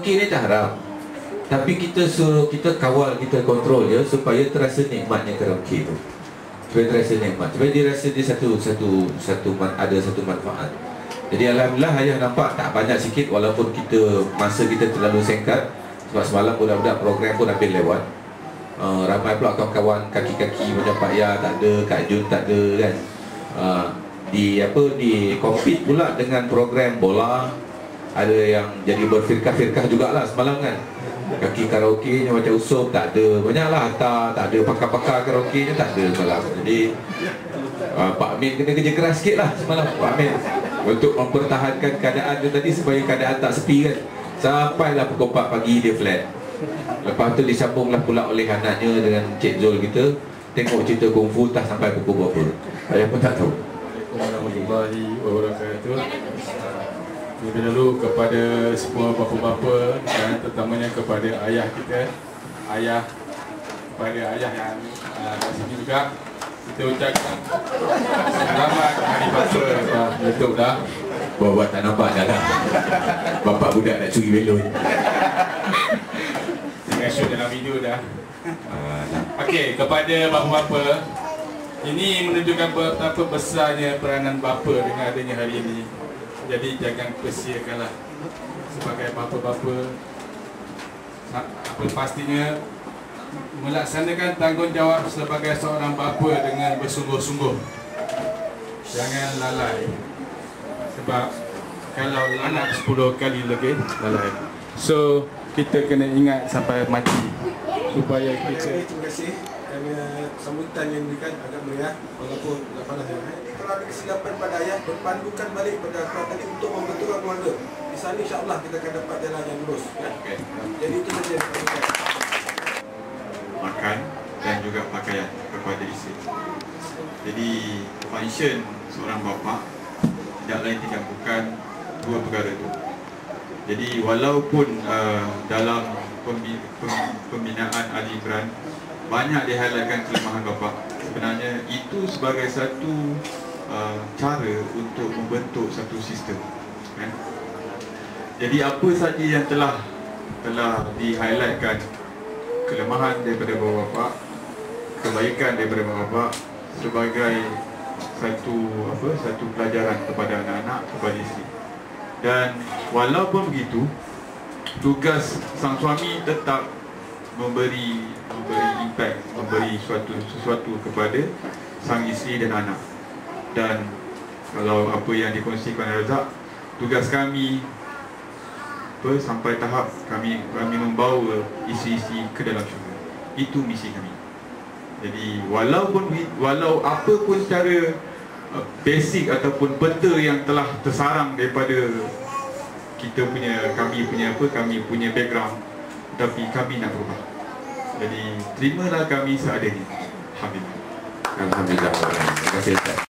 Okey ni tak haram. Tapi kita suruh kita kawal kita kontrol dia supaya terasa nikmatnya karaoke tu. Supaya terasa nikmat. Supaya dia rasa dia satu satu satu ada satu manfaat. Jadi alhamdulillah ayah nampak tak banyak sikit walaupun kita masa kita terlalu singkat sebab semalam budak-budak program pun hampir lewat. Uh, ramai pula kawan-kawan kaki-kaki macam Pak Ya tak ada, Kak Jun tak ada kan. Uh, di apa di compete pula dengan program bola ada yang jadi berfirkah-firkah jugalah semalam kan. Kaki karaoke nya macam usup tak ada. Banyaklah hatta tak ada. Pakar-pakar karaoke nya tak ada semalam. Jadi uh, Pak Amin kena kerja keras sikit lah semalam Pak Amin. Untuk mempertahankan keadaan tu tadi supaya keadaan tak sepi kan. Sampailah pukul 4 pagi dia flat. Lepas tu disambunglah pula oleh anaknya dengan Cik Zul kita. Tengok cerita kungfu tak sampai pukul berapa. Saya pun tak tahu. Assalamualaikum warahmatullahi wabarakatuh Terlebih dahulu kepada semua bapa-bapa dan terutamanya kepada ayah kita Ayah, kepada ayah yang uh, sini juga. Kita ucapkan selamat hari bapa. Dah YouTube dah. Bawa tak nampak dah dah Bapak budak nak curi belon Tengah shoot dalam video dah. Okey, kepada bapa-bapa. Ini menunjukkan betapa besarnya peranan bapa dengan adanya hari ini Jadi jangan persiakanlah Sebagai bapa-bapa. Apa pastinya Melaksanakan tanggungjawab sebagai seorang bapa dengan bersungguh-sungguh. Jangan lalai Sebab kalau anak 10 kali lagi lalai. So kita kena ingat sampai mati supaya kita terima kasih kerana sambutan yang diberikan agak meriah walaupun agak panas ya. Kalau ada kesilapan pada ayah, berpandukan balik pada akal tadi untuk membetulkan keluarga. Di sana insyaAllah kita akan dapat jalan yang lurus. Ya? okay. Jadi itu saja makan dan juga pakaian kepada isteri. Jadi function seorang bapa tidak lain tidak bukan dua perkara itu. Jadi walaupun uh, dalam pembinaan Ali Imran banyak dihighlightkan kelemahan bapa, sebenarnya itu sebagai satu uh, cara untuk membentuk satu sistem. Kan? Jadi apa saja yang telah telah di-highlightkan kelemahan daripada bapa-bapa, kebaikan daripada bapa-bapa sebagai satu apa satu pelajaran kepada anak-anak kepada isteri. Dan walaupun begitu, tugas sang suami tetap memberi memberi impact, memberi suatu sesuatu kepada sang isteri dan anak. Dan kalau apa yang dikongsikan oleh Razak, tugas kami apa, sampai tahap kami kami membawa isi-isi ke dalam syurga. Itu misi kami. Jadi walaupun walau apa pun secara uh, basic ataupun benda yang telah tersarang daripada kita punya kami punya apa kami punya background tapi kami nak berubah. Jadi terimalah kami seadanya. Alhamdulillah. Alhamdulillah Terima kasih